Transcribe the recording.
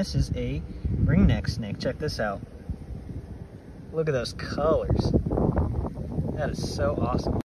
This is a ringneck snake. Check this out. Look at those colors. That is so awesome.